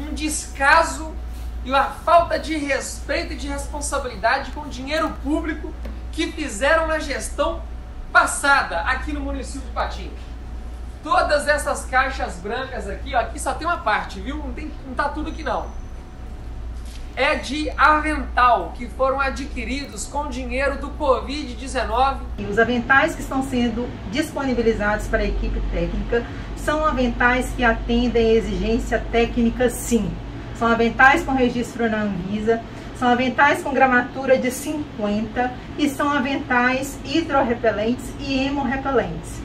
um descaso e uma falta de respeito e de responsabilidade com o dinheiro público que fizeram na gestão passada aqui no município de Patinga. Todas essas caixas brancas aqui, ó, aqui só tem uma parte, viu? Não, tem, não tá tudo aqui não. É de avental que foram adquiridos com dinheiro do Covid-19. Os aventais que estão sendo disponibilizados para a equipe técnica são aventais que atendem a exigência técnica sim. São aventais com registro na Anvisa, são aventais com gramatura de 50 e são aventais hidrorrepelentes e hemorrepelentes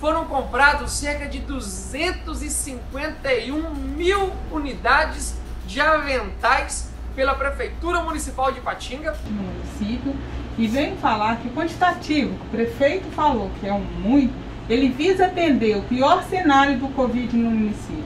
foram comprados cerca de 251 mil unidades de aventais pela Prefeitura Municipal de Patinga. No município, e vem falar que o quantitativo que o prefeito falou que é um muito, ele visa atender o pior cenário do Covid no município.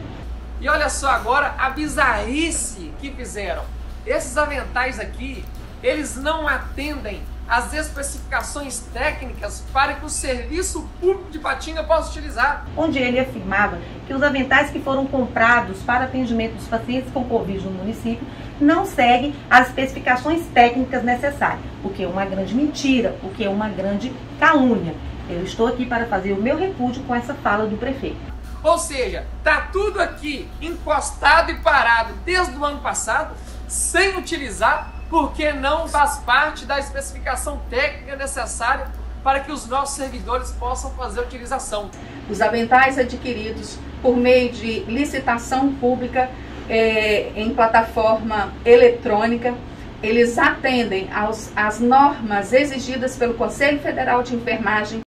E olha só agora a bizarrice que fizeram. Esses aventais aqui, eles não atendem as especificações técnicas para que o serviço público de Patinga possa utilizar. Onde ele afirmava que os aventais que foram comprados para atendimento dos pacientes com Covid no município não seguem as especificações técnicas necessárias, o que é uma grande mentira, o que é uma grande calúnia. Eu estou aqui para fazer o meu repúdio com essa fala do prefeito. Ou seja, tá tudo aqui encostado e parado desde o ano passado, sem utilizar, porque não faz parte da especificação técnica necessária para que os nossos servidores possam fazer utilização. Os aventais adquiridos por meio de licitação pública é, em plataforma eletrônica, eles atendem aos, às normas exigidas pelo Conselho Federal de Enfermagem